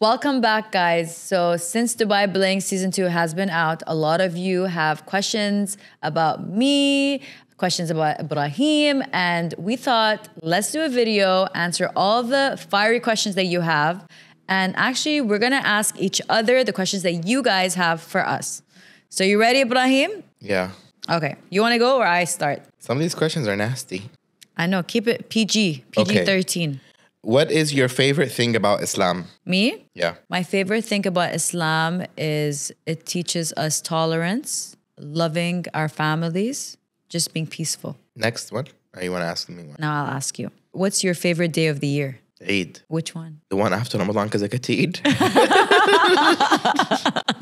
Welcome back, guys. So, since Dubai Bling season two has been out, a lot of you have questions about me, questions about Ibrahim, and we thought let's do a video, answer all the fiery questions that you have. And actually, we're gonna ask each other the questions that you guys have for us. So, you ready, Ibrahim? Yeah. Okay. You wanna go or I start? Some of these questions are nasty. I know. Keep it PG, PG 13. What is your favorite thing about Islam? Me? Yeah. My favorite thing about Islam is it teaches us tolerance, loving our families, just being peaceful. Next one. Or you want to ask me one? Now I'll ask you. What's your favorite day of the year? Eid. Which one? The one after Ramadan because I get to Eid.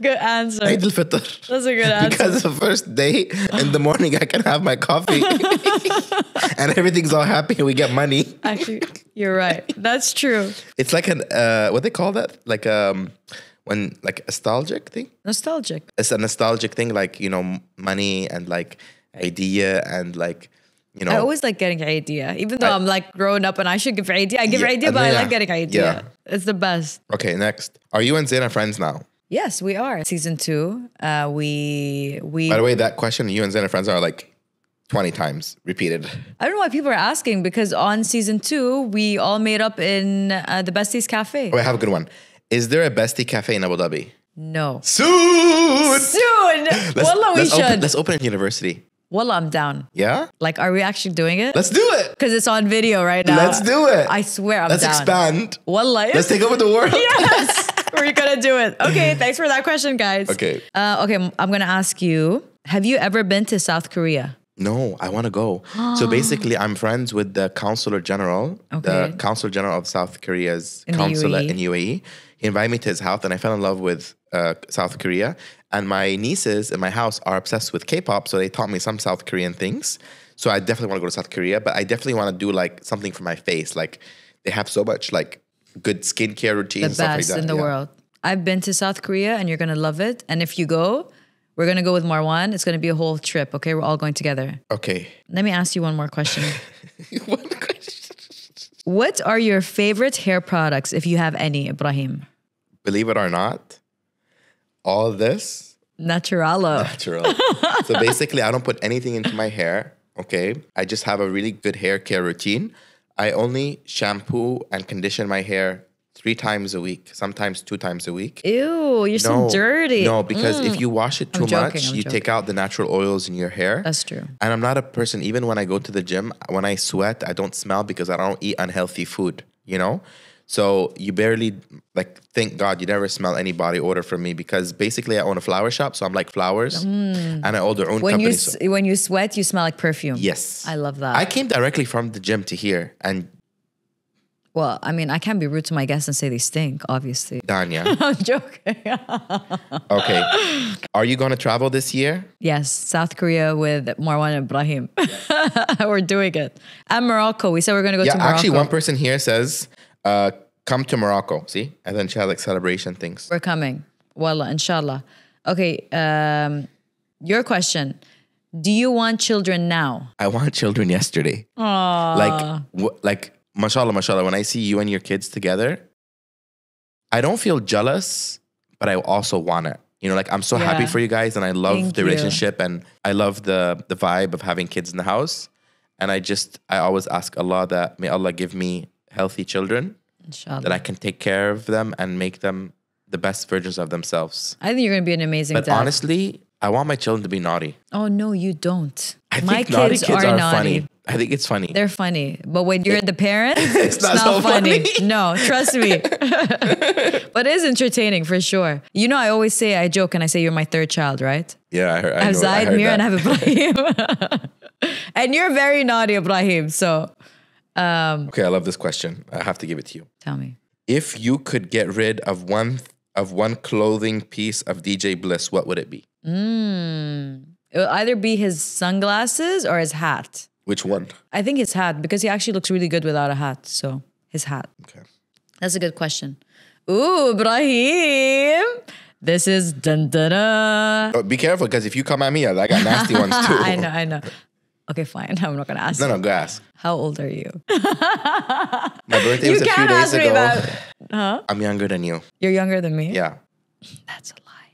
Good answer. Eid al-Fitr. That's a good answer. Because the first day in the morning I can have my coffee and everything's all happy and we get money. Actually, you're right. That's true. It's like an uh what they call that? Like um when like a nostalgic thing? Nostalgic. It's a nostalgic thing like, you know, money and like idea and like you know I always like getting idea. Even though I- I'm like grown up and I should give idea. I give Yeah, idea, but I like getting idea. yeah. It's the best. Okay, next. Are you and Zaina friends now? Yes, we are. Season two. Uh we we By the way, that question, you and Zaina friends are like 20 times repeated. I don't know why people are asking because on season two, we all made up in uh, the Besties Cafe. Wait, I have a good one. Is there a bestie cafe in Abu Dhabi? No. Soon! Soon! Wallah, we let's should. Open, let's open a university. Wallah, I'm down. Yeah? Like, are we actually doing it? Let's do it. Because it's on video right now. Let's do it. I swear I'm Let's down. expand. Wallah. Let's take over the world. yes! We're gonna do it. Okay, thanks for that question, guys. Okay. Uh, okay, I'm gonna ask you Have you ever been to South Korea? No, I want to go. so basically, I'm friends with the Consular General, Okay. the Consul General of South Korea's In consulate UAE. in UAE. He invited me to his house, and I fell in love with uh, South Korea. And my nieces in my house are obsessed with K-pop, so they taught me some South Korean things. So I definitely want to go to South Korea, but I definitely want to do like something for my face. Like they have so much like good skincare routine. The and stuff like best that. in the yeah. world. I've been to South Korea and you're gonna love it. And if you go, we're gonna go with Marwan. It's gonna be a whole trip, okay? We're all going together. Okay. Let me ask you one more question. One question. what are your favorite hair products, if you have any, Ibrahim? Believe it or not, all this Naturalo. natural. so basically, I don't put anything into my hair. Okay, I just have a really good hair care routine. I only shampoo and condition my hair three times a week, sometimes two times a week. Ew, you're so dirty. No, because if mm. you wash it too joking, much, I'm you take out the natural oils in your hair. That's true. And I'm not a person, even when I go to the gym, when I sweat, I don't smell because I don't eat unhealthy food, you know? So you barely, like, thank God you never smell any body odor from me because basically I own a flower shop. So I'm like flowers and I own their own Mm. When company. you so- when you sweat, you smell like perfume. yes. I love that. I came directly from the gym to here and well, I mean, I can't be rude to my guests and say they stink, obviously. Danya. I'm joking. Okay. Are you going to travel this year? yes, South Korea with Marwan and Ibrahim. we're doing it. And Morocco. We said we're gonna go Yeah, to Morocco. actually, one person here says, uh, come to Morocco. See? And then she has like celebration things. We're coming. Wallah, inshallah. Okay, um, your question. Do you want children now? I want children yesterday. Aww. Like, w- like, mashallah, mashallah. When I see you and your kids together, I don't feel jealous, but I also want it. You know, like I'm so happy for you guys, and I love Thank the you. relationship, and I love the the vibe of having kids in the house. And I just, I always ask Allah that may Allah give me healthy children Inshallah. that I can take care of them and make them the best versions of themselves. I think you're gonna be an amazing But dad. honestly, I want my children to be naughty. oh no, you don't. I My think naughty kids, kids are, are, naughty. funny. I think it's funny. They're funny, but when you're the parent, it's, not not, so funny. funny. No, trust me. but it is entertaining for sure. You know, I always say, I joke and I say, you're my third child, right? yeah, I heard. I, I have know, Zayed, heard Mir, and I have Ibrahim. and you're very naughty, Ibrahim. So Um, okay, I love this question. I have to give it to you. tell me. If you could get rid of one of one clothing piece of DJ Bliss, what would it be? Hmm. It will either be his sunglasses or his hat. Which one? I think his hat because he actually looks really good without a hat. So his hat. Okay. That's a good question. Ooh, Ibrahim. This is dun dun dun. Oh, be careful because if you come at me, I got nasty ones too. I know, I know. Okay, fine. I'm not gonna ask. No, you. no, go ask. How old are you? My birthday You was a few days ago. that. Huh? I'm younger than you. You're younger than me. Yeah. That's a lie.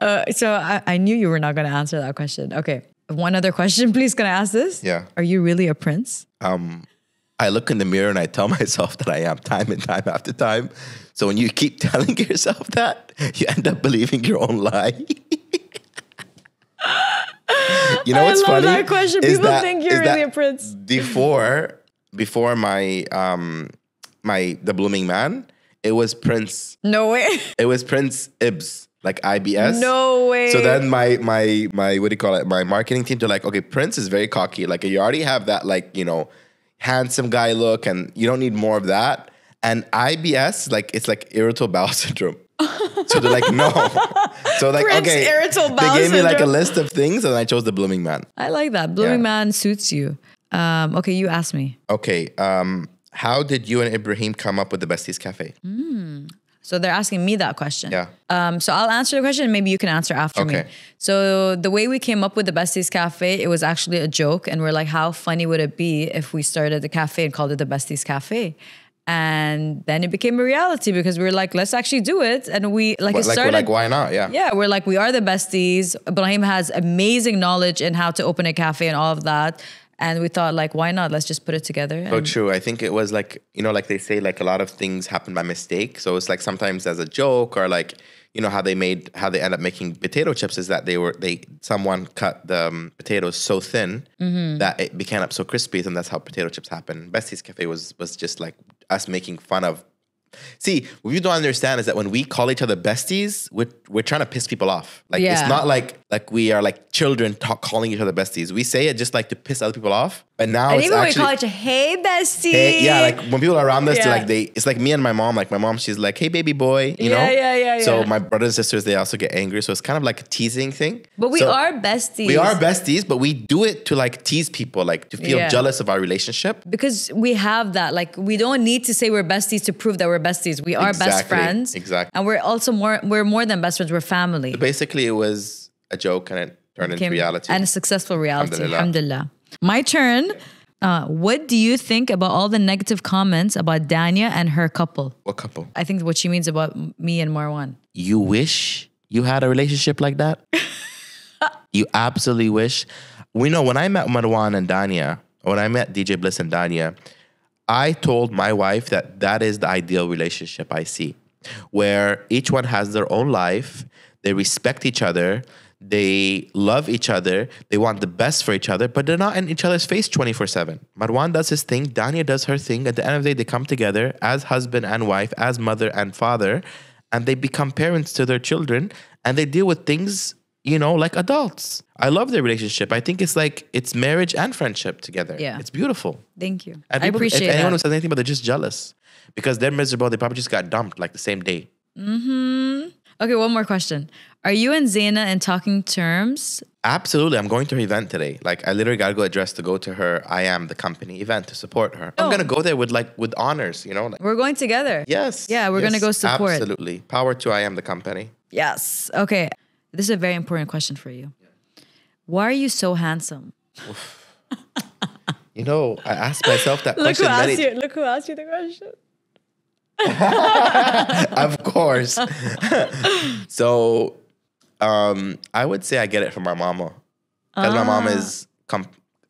uh, so I, I knew you were not gonna answer that question. Okay. One other question, please. Can I ask this? Yeah. Are you really a prince? Um, I look in the mirror and I tell myself that I am time and time after time. So when you keep telling yourself that, you end up believing your own lie. you know I what's love funny? that question. Is People that- think you're really a prince. Before, before my um, my the blooming man, it was Prince. No way. It was Prince Ibs, like IBS. No way. So then my my my what do you call it? My marketing team they're like, okay, Prince is very cocky. Like you already have that like you know handsome guy look, and you don't need more of that. And IBS like it's like irritable bowel syndrome. So they're like, no. So like Prince okay, irritable bowel they gave me like a list of things, and I chose the blooming man. I like that. Blooming Yeah. man suits you. Um, okay, you ask me. Okay, um, how did you and Ibrahim come up with the Besties Cafe? So they're asking me that question. Yeah. Um, so I'll answer the question and maybe you can answer after me. Okay. So the way we came up with the Besties Cafe, it was actually a joke. And we're like, how funny would it be if we started the cafe and called it the Besties Cafe? And then it became a reality because we were like, let's actually do it. And we like it like, started. like, why not? Yeah. Yeah, we're like, we are the besties. Ibrahim has amazing knowledge in how to open a cafe and all of that. And we thought, like, why not? Let's just put it together. So true. I think it was like, you know, like they say, like a lot of things happen by mistake. So it's like sometimes as a joke or like, you know, how they made, how they end up making potato chips is that they were, they, someone cut the um, potatoes so thin Mm-hmm. that it became up so crispy. And that's how potato chips happen. Bestie's Cafe was, was just like us making fun of. See, what you don't understand is that when we call each other besties, we're, we're trying to piss people off. Like Yeah. it's not like like we are like children talk, calling each other besties. We say it just like to piss other people off. But now and it's even when we call each other, hey, bestie. Hey, yeah, like when people are around us, Yeah. like they. It's like me and my mom. Like my mom, she's like, "Hey, baby boy," you Yeah, know. yeah, yeah, yeah. So my brothers and sisters, they also get angry. So it's kind of like a teasing thing. But we So are besties. We are besties, but we do it to like tease people, like to feel Yeah. jealous of our relationship. because we have that. Like we don't need to say we're besties to prove that we're besties. We are best friends. exactly. And we're also more we're more than best friends, we're family. Basically, it was a joke, and it turned into reality. And a successful reality. Alhamdulillah. Alhamdulillah. My turn. Uh, what do you think about all the negative comments about Dania and her couple? what couple? I think what she means about me and Marwan. You wish you had a relationship like that? you absolutely wish. We know when I met Marwan and Dania, when I met DJ Bliss and Dania, I told my wife that that is the ideal relationship I see, where each one has their own life, they respect each other, they love each other, they want the best for each other, but they're not in each other's face 24 7. Marwan does his thing, Dania does her thing. At the end of the day, they come together as husband and wife, as mother and father, and they become parents to their children and they deal with things you know, like adults. I love their relationship. I think it's like it's marriage and friendship together. Yeah. It's beautiful. Thank you. And I people- appreciate if anyone who says anything about it, they're just jealous because they're miserable. They probably just got dumped like the same day. Mm-hmm. Okay, one more question. Are you and Zaina in talking terms? Absolutely. I'm going to her event today. Like I literally got to go dressed to go to her I am the company event to support her. I'm Oh. going to go there with like with honors, you know? Like, We're going together. yes. Yeah, we're gonna go support. Absolutely. Power to I am the company. Yes. Okay. This is a very important question for you. Why are you so handsome? You know, I asked myself that Look who asked many you. Look who asked you the question. of course. so, um, I would say I get it from my mama because my mom Ah. is, com-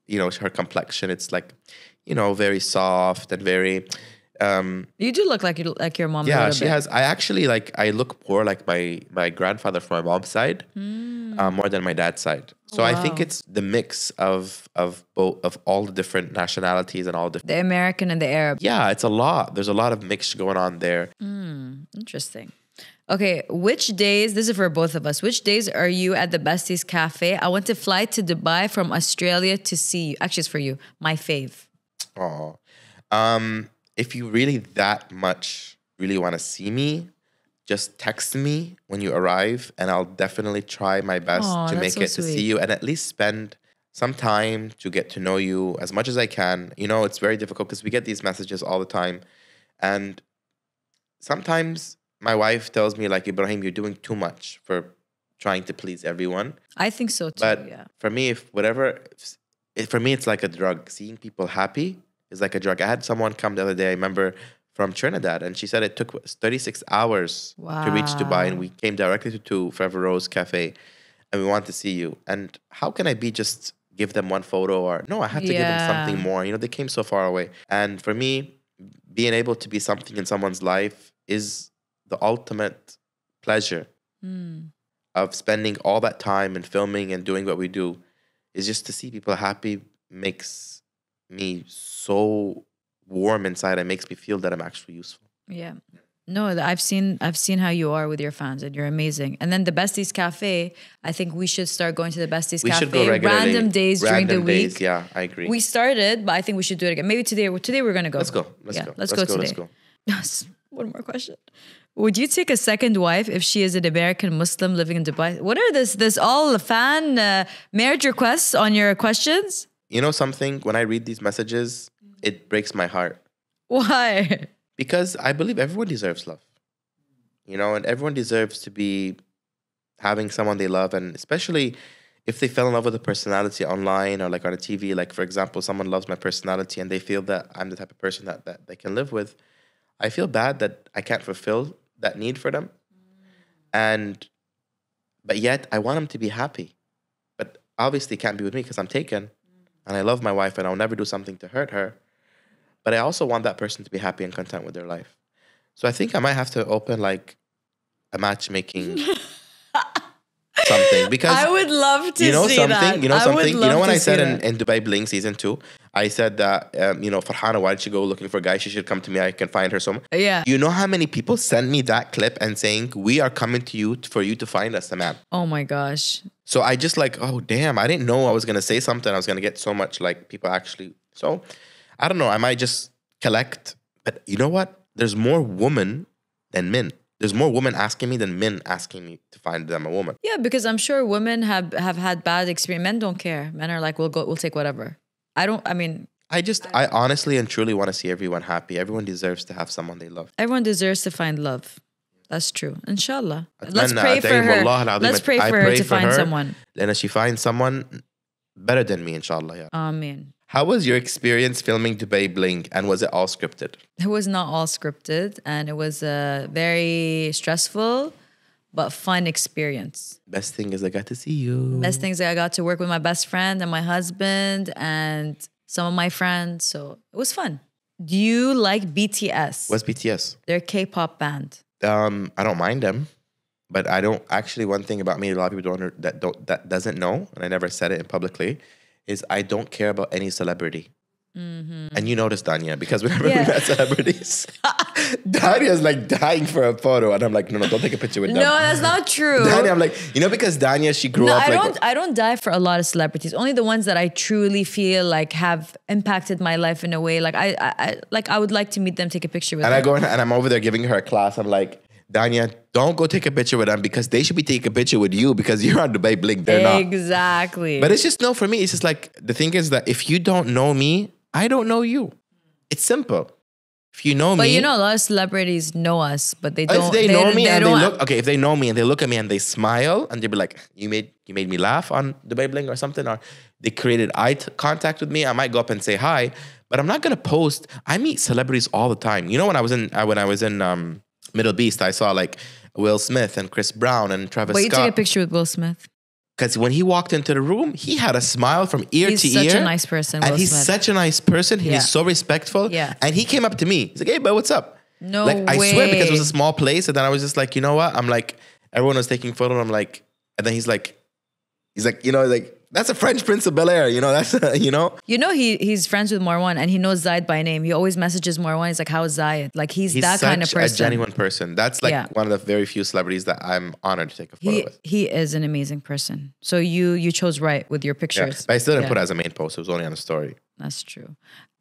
you know, her complexion. It's like, you know, very soft and very. Um, You do look like you like your mom. yeah, she bit. has. I actually like. I look more like my my grandfather from my mom's side, uh, more than my dad's side. So I think. It's the mix of of both of all the different nationalities and all the. the American and the Arab. Yeah, it's a lot. There's a lot of mix going on there. Interesting. Okay, which days, this is for both of us, which days are you at the Besties Cafe? I want to fly to Dubai from Australia to see you. Actually, it's for you. My fave. Oh, um, if you really that much really want to see me, just text me when you arrive, and I'll definitely try my best Aw, to make so it to see you, and at least spend some time to get to know you as much as I can. You know, it's very difficult because we get these messages all the time, and sometimes my wife tells me like Ibrahim, you're doing too much for trying to please everyone. I think so too. But yeah. for me, if whatever, it, for me, it's like a drug. Seeing people happy is like a drug. I had someone come the other day. I remember from Trinidad, and she said it took 36 hours to reach Dubai, and we came directly to, to Forever Rose Cafe, and we want to see you. And how can I be just give them one photo or no? I have to give them something more. You know, they came so far away, and for me, being able to be something in someone's life is the ultimate pleasure Mm. of spending all that time and filming and doing what we do is just to see people happy makes me so warm inside and makes me feel that I'm actually useful. Yeah. No, I've seen I've seen how you are with your fans and you're amazing. And then the Besties Cafe, I think we should start going to the Besties We Cafe go random days during the Random week. days, yeah, I agree. We started, but I think we should do it again. Maybe today today we're gonna go. let's go. Let's Yeah, go. Let's, go today. Let's go. Yes. One more question. Would you take a second wife if she is an American Muslim living in Dubai? What are this this all the fan uh, marriage requests on your questions? You know something? When I read these messages, it breaks my heart Why? because I believe everyone deserves love. You know, and everyone deserves to be having someone they love, and especially if they fell in love with a personality online or like on a TV. Like for example, someone loves my personality and they feel that I'm the type of person that, that they can live with. I feel bad that I can't fulfill that need for them, and but yet I want them to be happy, but obviously can't be with me because I'm taken, and I love my wife and I'll never do something to hurt her. But I also want that person to be happy and content with their life. So I think I might have to open like a matchmaking something because I would love to you know see something. that. You know something. You know when I said in, in Dubai Bling season two, I said that um, you know Farhana, why don't you go looking for a guy? She should come to me. I can find her some. yeah. You know how many people send me that clip and saying we are coming to you for you to find us a man. Oh my gosh. So I just like, oh damn, I didn't know I was gonna say something. I was gonna get so much like people actually. So I don't know. I might just collect. But you know what? There's more women than men. There's more women asking me than men asking me to find them a woman. Yeah, because I'm sure women have have had bad experience. Men don't care. Men are like, we'll go, we'll take whatever. I don't. I mean, I just, I, I honestly and truly want to see everyone happy. Everyone deserves to have someone they love. Everyone deserves to find love. That's true. Inshallah. Let's pray for her. Let's pray for her to find someone. And if she finds someone better than me, inshallah. Yeah. Amen. How was your experience filming Dubai Bling and was it all scripted? It was not all scripted, and it was a very stressful but fun experience. Best thing is I got to see you. Best things that I got to work with my best friend and my husband and some of my friends, so it was fun. Do you like BTS? What's BTS? They're a K-pop band. Um, I don't mind them, but I don't actually. One thing about me, a lot of people don't that don't that doesn't know, and I never said it publicly, is I don't care about any celebrity. And you notice Danya because whenever Mm-hmm. Yeah. we met celebrities, Danya's like dying for a photo, and I'm like, no, no, don't take a picture with No, that's not true. Danya, I'm like, you know, because Danya, she grew No, up I like. don't. I don't die for a lot of celebrities. Only the ones that I truly feel like have impacted my life in a way. Like I, I, I like I would like to meet them, take a picture with And them. I go and I'm over there giving her a class. I'm like, Danya, don't go take a picture with them because they should be taking a picture with you because you're on Dubai Bling. They're not. exactly. But it's just no for me. It's just like the thing is that if you don't know me, I don't know you. It's simple. If you know but me, but you know, a lot of celebrities know us, but they don't. If they, know me they and they look okay, if they know me and they look at me and they smile and they be like, "You made you made me laugh on Dubai Bling or something," or they created eye contact with me, I might go up and say hi. But I'm not gonna post. I meet celebrities all the time. You know, when I was in uh, when I was in um, MDLBEAST, I saw like Will Smith and Chris Brown and Travis But you take a picture with Will Smith. Because when he walked into the room, he had a smile from ear He's to ear. He's such a nice person, And Will he's Smith. such a nice person. Yeah. He's so respectful. Yeah. And he came up to me. He's like, hey, but what's up? No like, I swear, because it was a small place. And then I was just like, you know what? I'm like, everyone was taking photos. I'm like, and then he's like, he's like, you know, like, that's a French Prince of Bel Air. You know, that's, you know? You know, he he's friends with Marwan and he knows Zayed by name. He always messages Marwan. He's like, "How's Zayed?" Like he's, He's that kind of person. a genuine person. That's like Yeah. one of the very few celebrities that I'm honored to take a photo He with. he is an amazing person. So you you chose right with your Yeah. pictures. But I still didn't Yeah. put it as a main post. It was only on a story. That's true.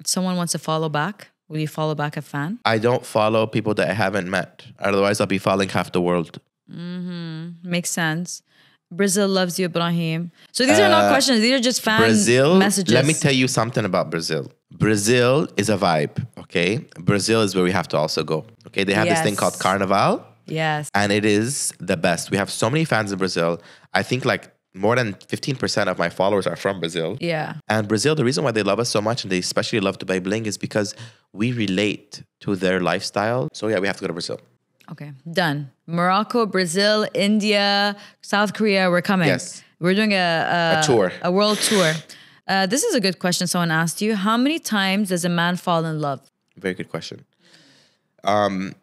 Someone wants to follow back, will you follow back a fan? I don't follow people that I haven't met. Otherwise, I'll be following half the world. Mm-hmm. Makes sense. Brazil loves you, Ibrahim. So these are not Uh, questions. These are just fan Brazil. messages. Let me tell you something about Brazil. Brazil is a vibe. Okay, Brazil is where we have to also go. Okay, they have this thing called Carnival. Yes. and it is the best. We have so many fans in Brazil. I think like more than 15% of my followers are from Brazil. Yeah. And Brazil, the reason why they love us so much and they especially love Dubai Bling is because we relate to their lifestyle. So yeah, we have to go to Brazil. Okay. Done. Morocco, Brazil, India, South Korea. We're coming. Yes. We're doing a, A tour. A world tour. Uh, this is a good question. Someone asked you: How many times does a man fall in love? Very good question. Um,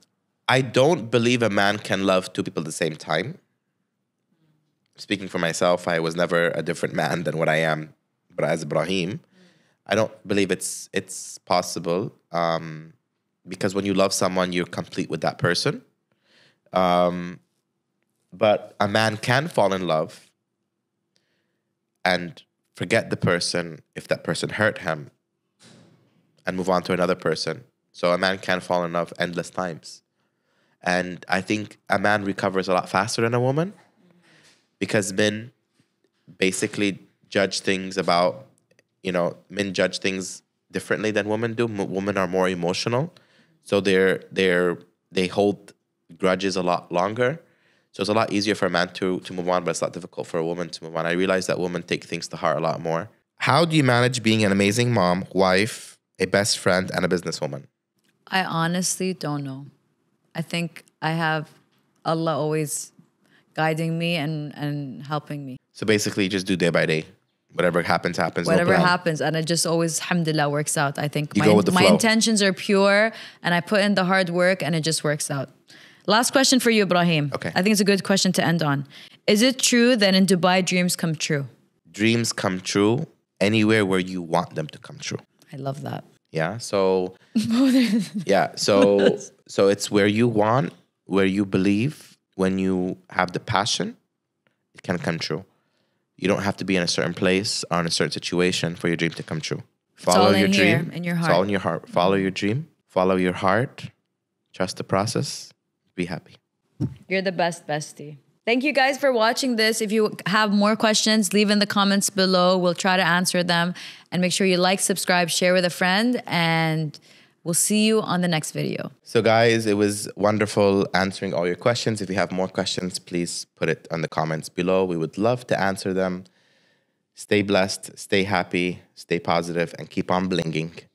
I don't believe a man can love two people at the same time. Speaking for myself, I was never a different man than what I am, but as Ibrahim, I don't believe it's it's possible. Um, because when you love someone, you're complete with that person. Um, but a man can fall in love and forget the person if that person hurt him and move on to another person. So a man can fall in love endless times. And I think a man recovers a lot faster than a woman because men basically judge things about, you know, men judge things differently than women do. M- women are more emotional. So they're they're they hold grudges a lot longer. So it's a lot easier for a man to to move on, but it's a lot difficult for a woman to move on. I realize that women take things to heart a lot more. How do you manage being an amazing mom, wife, a best friend, and a businesswoman? I honestly don't know. I think I have Allah always guiding me and and helping me. So basically, you just do day by day. Whatever happens, happens. Whatever plan. happens, and it just always, alhamdulillah, works out. I think You my, go with the my flow. intentions are pure, and I put in the hard work, and it just works out. Last question for you, Ibrahim. Okay. I think it's a good question to end on. Is it true that in Dubai dreams come true? Dreams come true anywhere where you want them to come true. I love that. Yeah. So yeah. So so it's where you want, where you believe, when you have the passion, it can come true. You don't have to be in a certain place or in a certain situation for your dream to come true. Follow your dream. in your It's heart. all in your heart. Follow your dream. Follow your heart. Trust the process. Be happy. You're the best bestie. Thank you guys for watching this. If you have more questions, leave in the comments below. We'll try to answer them. And make sure you like, subscribe, share with a friend. And we'll see you on the next video. So, guys, it was wonderful answering all your questions. If you have more questions, please put it on the comments below. We would love to answer them. Stay blessed, stay happy, stay positive, and keep on blinging.